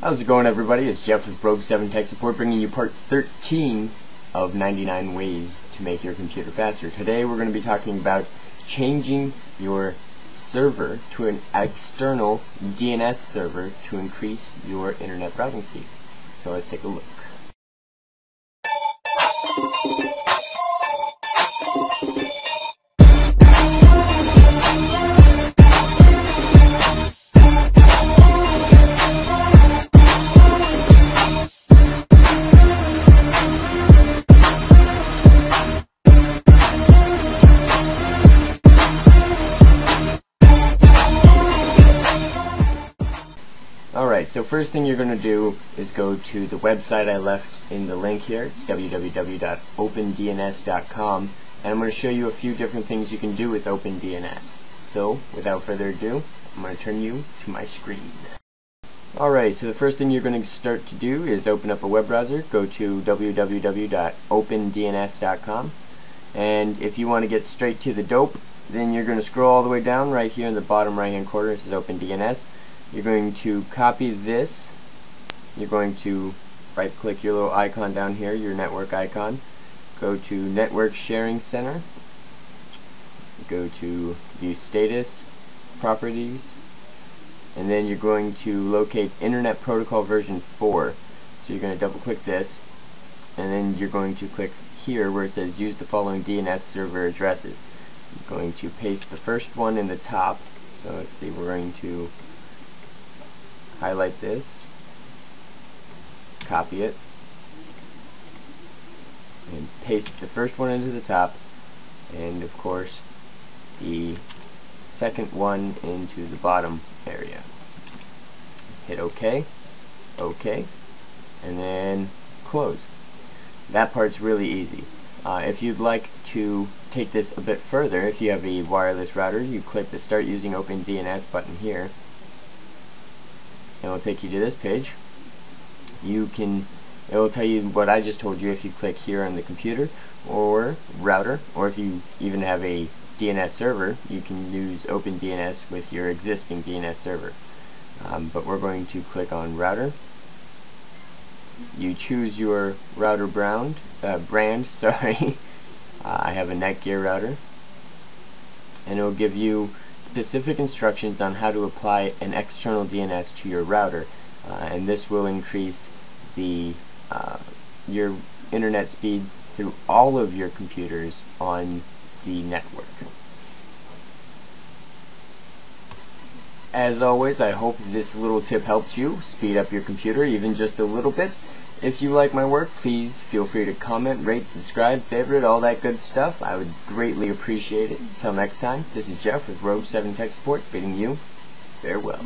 How's it going everybody? It's Jeff with Rogue 7 Tech Support bringing you part 13 of 99 ways to make your computer faster. Today we're going to be talking about changing your server to an external DNS server to increase your internet browsing speed. So let's take a look. Alright, so first thing you're going to do is go to the website I left in the link here. It's www.opendns.com and I'm going to show you a few different things you can do with OpenDNS. So, without further ado, I'm going to turn you to my screen. Alright, so the first thing you're going to start to do is open up a web browser. Go to www.opendns.com and if you want to get straight to the dope, then you're going to scroll all the way down right here in the bottom right hand corner. It says OpenDNS you're going to copy this. You're going to right click your little icon down here your network icon. Go to network sharing center. Go to view status properties. And then you're going to locate internet protocol version 4 so you're going to double click this. And then you're going to click here where it says use the following DNS server addresses. I'm going to paste the first one in the top. So let's see we're going to highlight this, copy it, and paste the first one into the top, and of course the second one into the bottom area. Hit OK, OK, and then close. That part's really easy. Uh, if you'd like to take this a bit further, if you have a wireless router, you click the Start Using OpenDNS button here, it will take you to this page. You can it will tell you what I just told you if you click here on the computer or router or if you even have a DNS server you can use OpenDNS with your existing DNS server. Um, but we're going to click on router. You choose your router brand uh, brand sorry. Uh, I have a Netgear router. And it will give you specific instructions on how to apply an external DNS to your router uh, and this will increase the uh, your internet speed through all of your computers on the network. As always, I hope this little tip helps you speed up your computer even just a little bit. If you like my work, please feel free to comment, rate, subscribe, favorite, all that good stuff. I would greatly appreciate it. Until next time, this is Jeff with Rogue 7 Tech Support bidding you farewell.